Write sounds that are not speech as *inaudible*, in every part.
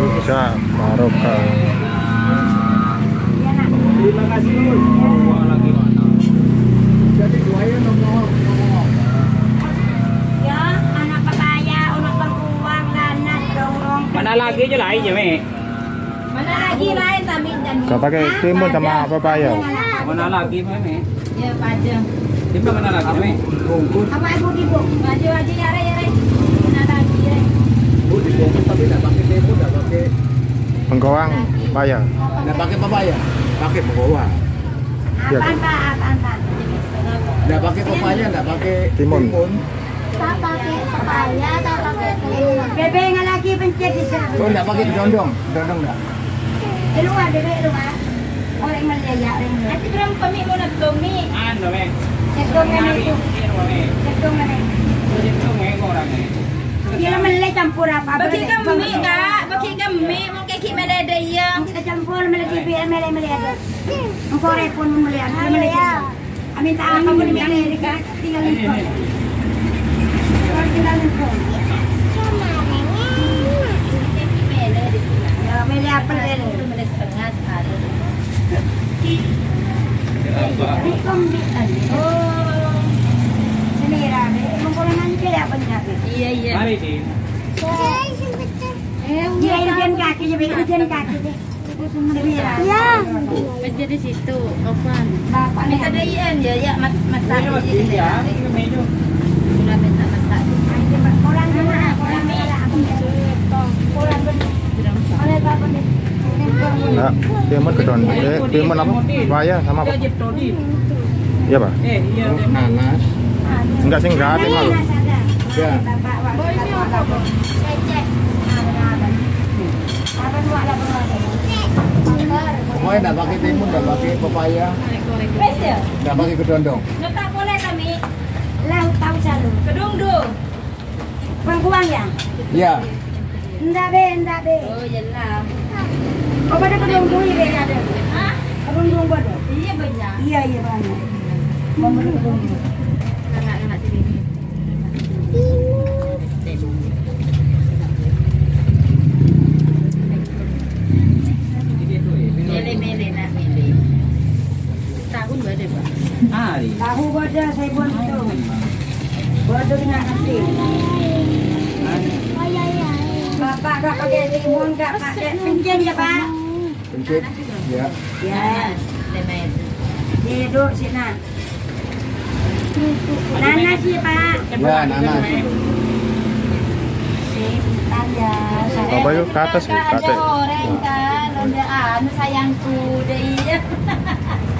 Rujak barokah. Terima kasih lagi mana? Jadi dua ya. Ya, anak dorong. Mana lagi je lain je, Mek? Mana lagi lain tapi dan Kau pakai timun sama pepaya. Mana lagi, Mek? Ya, pada. Timbang mana lagi? Bungkus. Apa ibu aja ya, re, ya, re. Mana lagi, re? Bu dibungkus tapi tidak pakai timun, tidak pakai Penggoang pepaya. tidak pakai papaya, pakai. Ya. Apaan, Pak? Apaan, Pak? Tidak pakai papaya, tidak pakai Timun. Tak pakai pepaya atau pakai timun? Bebe nggak lagi pencet di sana. Oh, tidak pakai dondong, dondong enggak? Di luar, bebe luar. Orang Malaysia, orang Malaysia. Nanti berang kami mau nak domi. Anu, Malay campur apa? Bagi kami kak, bagi kami kaki mana ada yang Kita campur TV, Malay Malay ada. Engkau repon ada. Malay. Amin tak apa pun Malay dekat tinggal di kau. Kau tinggal di kau. Ya Malay apa Malay? Mana setengah sekali. Ini kombitan. Oh, Sini rabe. Mengkolan nanti apa ni? Iya iya. Mari, kaki kaki. Ya. Kerja di situ, kapan? Bapak Minta ya, ya mas masak Ini di sini. ya, ini meja. Sudah minta masak. Orang mana? Orang mana? Orang mana? Sudah masak. Oleh bapak ni. Enggak, timun kedon. Eh, timun apa? Pepaya sama apa? Iya, Pak. Eh, iya, nanas. Enggak sih enggak ada malu. Ya. Pokoknya tidak pakai timun, tidak pakai papaya, Wes ya? tidak pakai kedondong. Nggak tak boleh kami. Laut tahu selalu. Kedung dong. Perempuan ya? Ya. Enggak be, enggak be. Oh jelas. Oh pada kedung-dung ini ada. Hah? Kedung-dung pada. Iya banyak. Iya iya banyak. Mau beli kedung-dung. Anak-anak sini. Mele-mele nak mele. Tahun berapa pak? Hari. Tahu pada saya buat itu. Pada kena nasi. Bapak tak pakai timun, tak pakai pencen ya pak? Pencit. Ya. Ya. Duduk sini. Nanas ya pak. Ya, nanas. Ya. Apa yuk ke atas ya? Ke Ada atas. orang kan, ada anu sayangku deh iya. *laughs*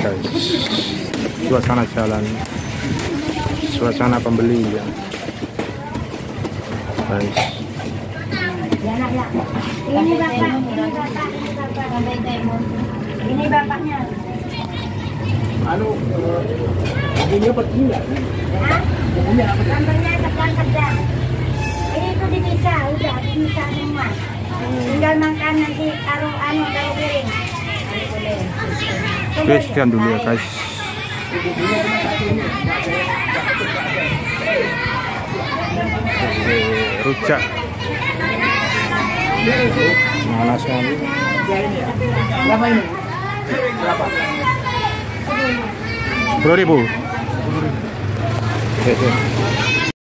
guys suasana jalan suasana pembeli ya guys Ya nak ya. Ini bapak. Ini bapaknya. Anu, ini apa tinggal? Hah? Ini apa? Gambarnya sedang-sedang. Ini tuh dipisah, udah dipisah semua. Tinggal makan nanti taruh anu taruh piring. Oke, sekian dulu ya guys. Rujak. Mana sekali? Berapa ini? Berapa? Sepuluh ribu. Oke, oke.